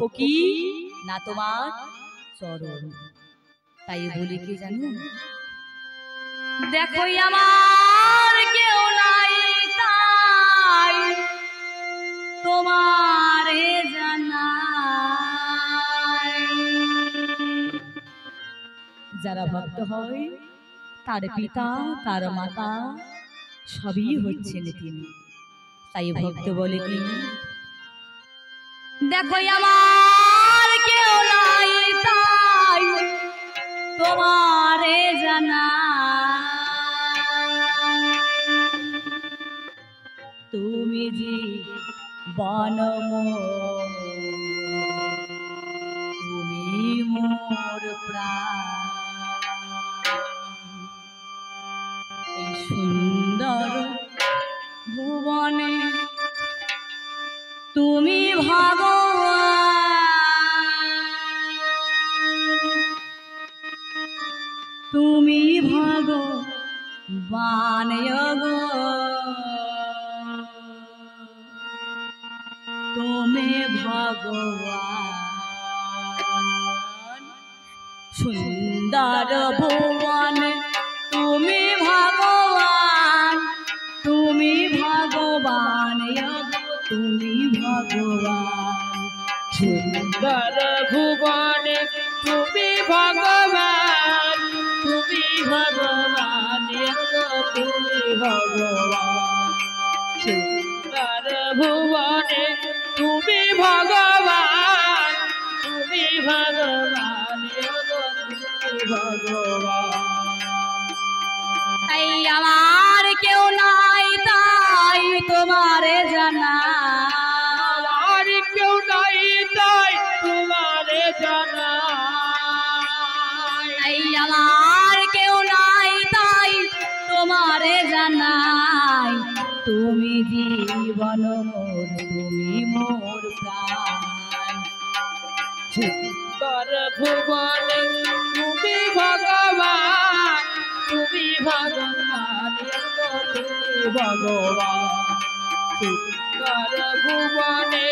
লক্ষ্য কি? না তোমার চরণ। তাই বলি কি জানো? আমার কেউ নাই তাই, তোমারে যারা ভক্ত হয়, তার পিতা, তার মাতা, সবই হচ্ছেন তিনি। তাই ভক্ত বলে কি? দেখো আমার কেউ নাই তাই তোমারে জানা তুমি যে বনম তুমি মোর প্রাণ। সুন্দর ভুবনে তুমি তুমি ভগবান গো। তুমি ভগবান। সুন্দর ভুবন তুমি ভগবান, সুন্দর তুমি ভগবান তুমি ভগবান তুমি ভগবান তুমি ভগবান তুমি ভগবান তাই আমার কেউ নাই, তাই তোমারে জানা তোমারে জানাই, তুমি জীবন মোর, তুমি মোর প্রাণ। তুমি ভগবান তুমি ভগবান ভগবান। ভুবনে,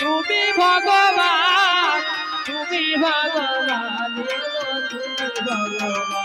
তুমি ভগবান তুমি ভগবান তুমি ভগবান।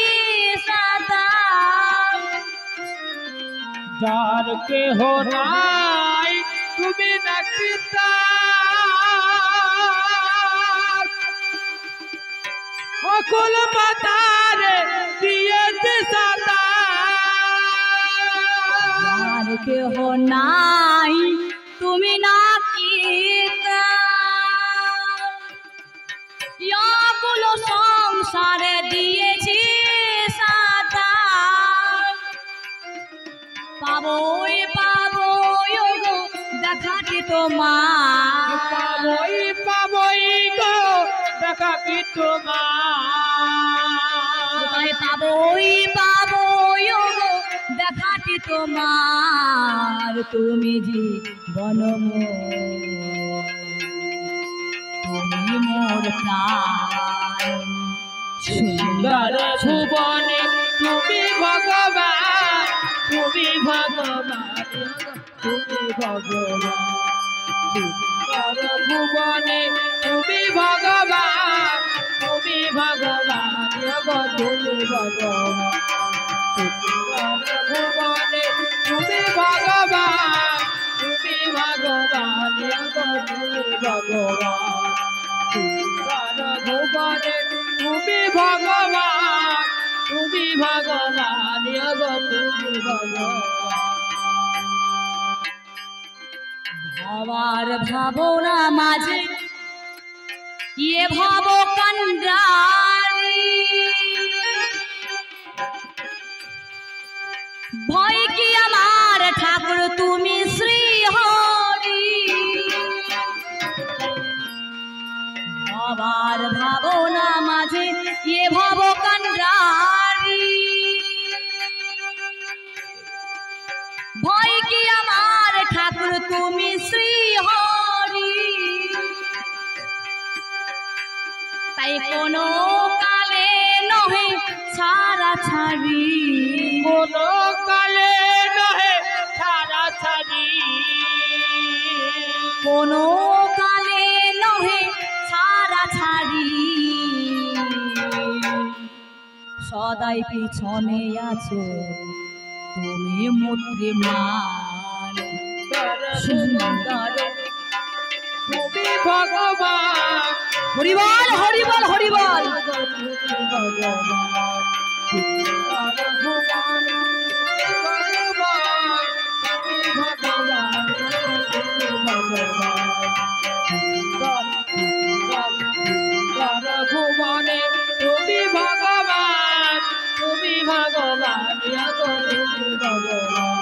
যার কেহ নাই, তুমি নাকি অকুল পাতারে দিয়েছে সাদা যার কেহ নাই, তুমি নাকি ইয়াকুল সংসারে দিয়েছি পাবই পাবই গো দেখাটি তোমার? পাবই পাবই গো দেখা কি তোমার? পাবই পাবই গো দেখাটি তোমার? তুমি জি বনম তুমি মোর প্রাণ। সুন্দর ভুবনে তুমি ভগবান। তুমি ভগবান তুমি ভগবান। ভুবনে তুমি ভগবান তুমি ভগবান তুমি ভগবান। ভুবনে তুমি ভগবান তুমি ভগবান তুমি ভগবান। ভুবনে তুমি ভগবান। ভাবার ভাবনা মাঝে ইয়ে ভাব কান্ডারি ভয় কি আমার ঠাকুর তুমি শ্রী হরি সবার ভাবনা মাঝে এ ভব কান্ডারি ঠাকুর তুমি শ্রী হরি তাই কোনো কালে নহে ছাড়া ছাড়ি। কোন কালে নহে ছাড়া ছাড়ি। কোনো কালে নহে ছাড়া ছাড়ি। সদাই পিছনে আছো তুমি তুমি ভগবান। হরিবল হরিবল হরিবল। ভগবানে। তুমি ভগবান। তুমি ভগবান তুমি ভগবান।